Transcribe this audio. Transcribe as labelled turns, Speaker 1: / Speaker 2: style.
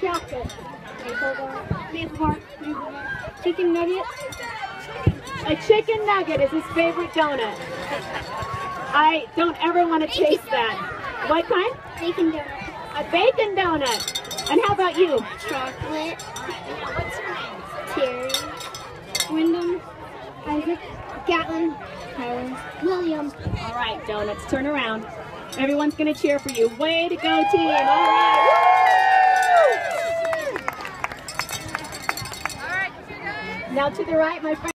Speaker 1: Chocolate. Maple bar. Maple bar. Chicken nugget.
Speaker 2: A chicken nugget is his favorite donut. I don't ever want to taste that. What kind?
Speaker 1: Bacon donut.
Speaker 2: A bacon donut. And how about you?
Speaker 1: Chocolate.
Speaker 2: What's your name?
Speaker 1: Terry. Wyndham. Isaac. Gatlin. Tyler. William.
Speaker 2: All right, donuts, turn around. Everyone's going to cheer for you. Way to go, team. All right. Now to the right, my friend.